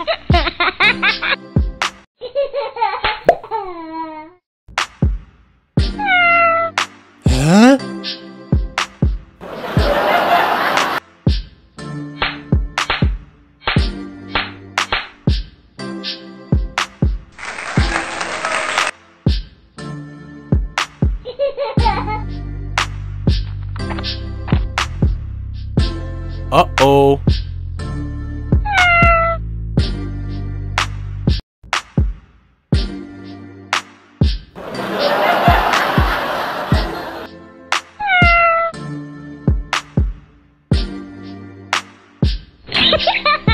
Huh? Uh-oh. Yeah.